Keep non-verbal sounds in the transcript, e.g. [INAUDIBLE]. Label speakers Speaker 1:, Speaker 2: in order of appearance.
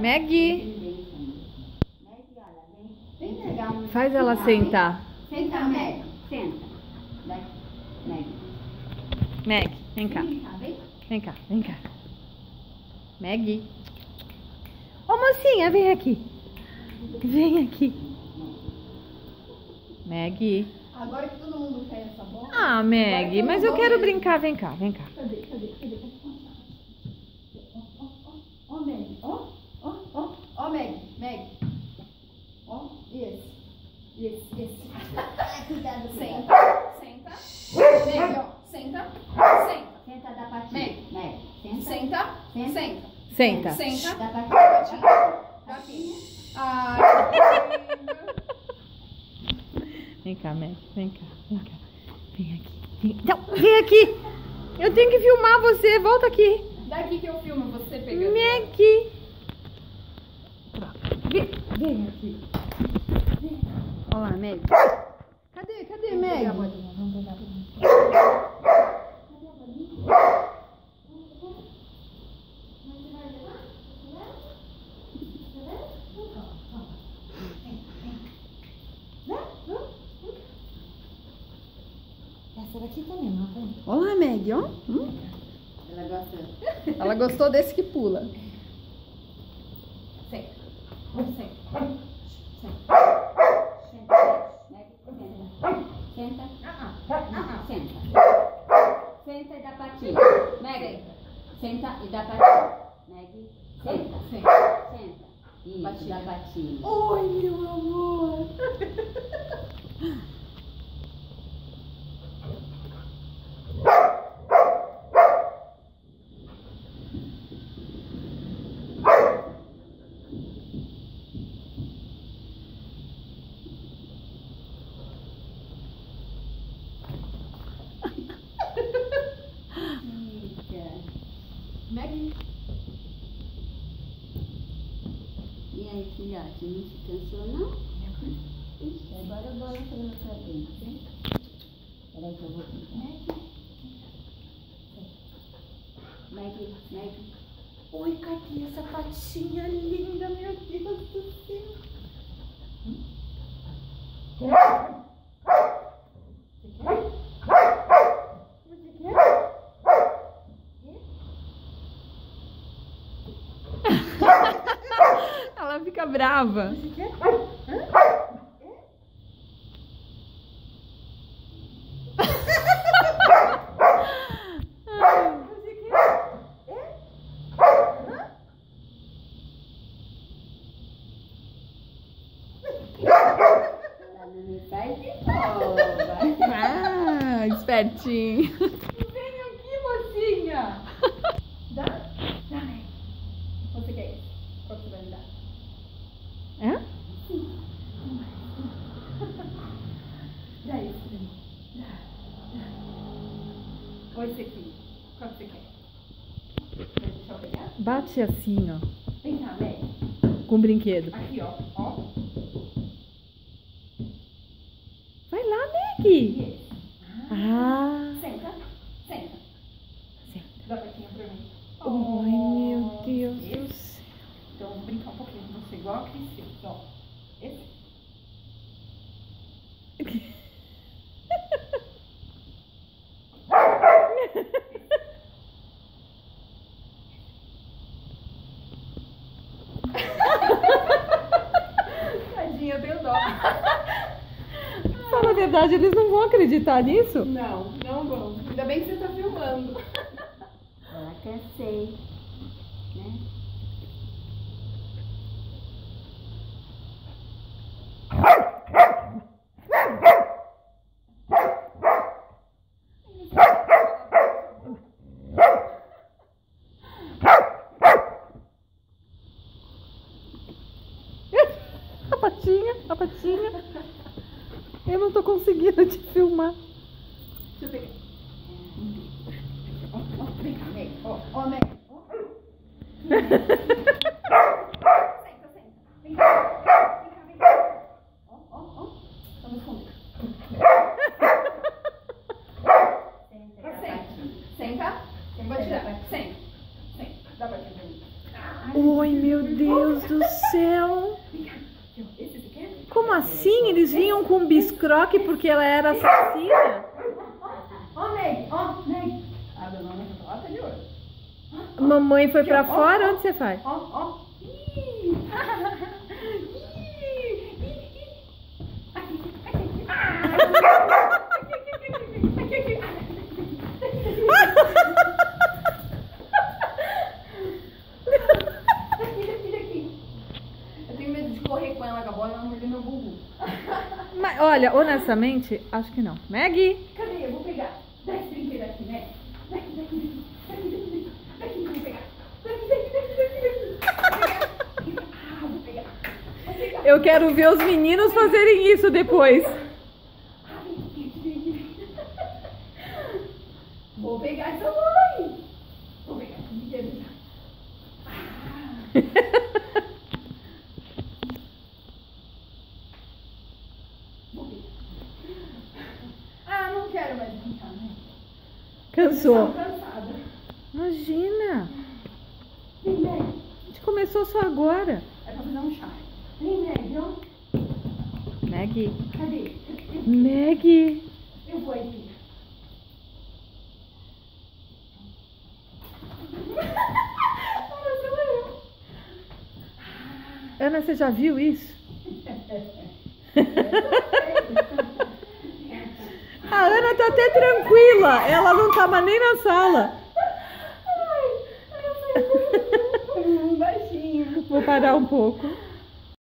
Speaker 1: Maggie, faz ela sentar.
Speaker 2: Senta, Meg, senta. Meg.
Speaker 1: Meg, vem cá.
Speaker 2: Vem cá, vem.
Speaker 1: Cá. Maggie. Ô mocinha, vem aqui. Vem aqui. Maggie.
Speaker 3: Agora que todo mundo quer essa bola.
Speaker 1: Ah, Maggie, mas eu quero brincar. Vem cá, vem cá.
Speaker 3: Cadê? Ó, ó, ó, ó, Meg, ó, ó, ó, ó, Meg, Meg. Ó, esse, esse, esse.
Speaker 2: Cuidado,
Speaker 3: Senta, senta. Meg, ó, senta, senta.
Speaker 2: Senta da patinha.
Speaker 3: Meg.
Speaker 2: Meg, senta.
Speaker 3: Senta,
Speaker 2: Senta.
Speaker 3: senta.
Speaker 1: Senta.
Speaker 3: Senta.
Speaker 2: Da patinha.
Speaker 3: Patinha. Ai, que linda.
Speaker 1: Vem cá, Maggie. Vem cá, vem cá. Vem aqui. Vem... Não, vem aqui. Eu tenho que filmar você. Volta aqui.
Speaker 3: Daqui que eu filmo você pegando.
Speaker 1: Maggie. Vem, vem aqui. Olha lá, Maggie. Cadê, cadê, Maggie?
Speaker 2: Essa daqui também, não vem?
Speaker 1: Olha lá, Maggie, ó. Hum?
Speaker 2: Ela gosta.
Speaker 1: Ela gostou desse que pula.
Speaker 3: Senta. Senta.
Speaker 2: Senta, Meg, senta. Senta. Não, senta. Senta e dá patinha. Meg, senta e dá patinha. Meg, senta.
Speaker 3: Senta.
Speaker 2: Senta. Isso,
Speaker 3: Patinha.
Speaker 2: dá patinha.
Speaker 3: Oi, meu amor.
Speaker 2: Fica.
Speaker 3: Maggie.
Speaker 2: E filhote, não se cansou, não? Agora bola foi lá pra dentro, hein? Peraí que eu vou pintar. Meg, Meg,
Speaker 3: Oi, cadê essa patinha linda, meu Deus do céu? Você quer? Você quer?
Speaker 1: Ela fica brava.
Speaker 3: Você [LAUGHS] quer? Você quer?
Speaker 2: ela não me faz de boba.
Speaker 1: Ah, espertinho.
Speaker 3: Vem aqui, mocinha. Dá? Dá, né? Você quer esse? Qual que você vai me dar?
Speaker 1: É?
Speaker 3: Dá esse pra mim. Dá, dá. Ou esse aqui. Qual que você quer? Deixa eu pegar.
Speaker 1: Bate assim, ó.
Speaker 3: Vem cá, Meg.
Speaker 1: Com o brinquedo.
Speaker 3: Aqui, ó. Ó.
Speaker 1: Vai lá,
Speaker 3: E
Speaker 1: Maggie.
Speaker 3: esse.
Speaker 1: Ah.
Speaker 3: Senta. Senta.
Speaker 1: Senta.
Speaker 3: Dá a patinha pra mim.
Speaker 1: Ai, meu Deus
Speaker 3: Esse.
Speaker 1: do céu.
Speaker 3: Então, vamos brincar um pouquinho com você, igual a Cris fez, ó. Esse. Tadinha, eu tenho dó.
Speaker 1: Fala a verdade, eles não vão acreditar nisso?
Speaker 3: Não, não vão. Ainda bem que você tá filmando.
Speaker 2: Ela quer ser, né? [LAUGHS]
Speaker 1: A patinha, a patinha. Eu não tô conseguindo te filmar.
Speaker 3: Deixa eu pegar. Ó, ó, vem cá, Meg. Ó, ó. Senta, senta. Vem cá. Vem vem cá. Ó.
Speaker 2: Senta e
Speaker 3: Senta. Senta. Senta. Dá pra
Speaker 1: Oi, meu Deus do céu.
Speaker 3: Esse você quer?
Speaker 1: Como Eles vinham com biscroque porque ela era assassina?
Speaker 3: Ó, Meg, ó, Meg. A olho.
Speaker 1: Mamãe foi pra fora? Onde você vai?
Speaker 3: Ó, ó. Ih. Ih. Ih. Aqui, aqui, aqui. Ah. Aqui, aqui, aqui, aqui, aqui, aqui. Daqui, daqui, daqui. Eu tenho medo de correr com ela com a bola e ela morder meu bumbum. [LAUGHS]
Speaker 1: Mas, olha, honestamente, acho que não. Maggie?
Speaker 3: Cadê? Eu vou pegar. Dá esse brinquedo aqui, né? Daqui, daqui, daqui. Daqui, daqui, daqui. Daqui, eu vou pegar. Daqui, daqui, daqui, daqui, daqui. Vou pegar. Ah, vou pegar. Vou pegar.
Speaker 1: Eu quero ver os meninos fazerem isso depois.
Speaker 3: Ah, vem aqui, vem aqui, vem aqui. Vou pegar essa mãe. Vou pegar esse brinquedo. Ah, vou pegar. Ah, não quero mais brincar, né?
Speaker 1: Cansou. Imagina.
Speaker 3: Meg.
Speaker 1: A gente começou só agora.
Speaker 3: É pra fazer um chá. Vem, Meg, ó.
Speaker 1: Maggie.
Speaker 3: Cadê?
Speaker 1: Maggie.
Speaker 3: Eu vou eu.
Speaker 1: Ana, você já viu isso? [LAUGHS] Tá até tranquila. Ela não tava nem na sala.
Speaker 3: Ai, eu. [LAUGHS]
Speaker 1: Vou parar um pouco.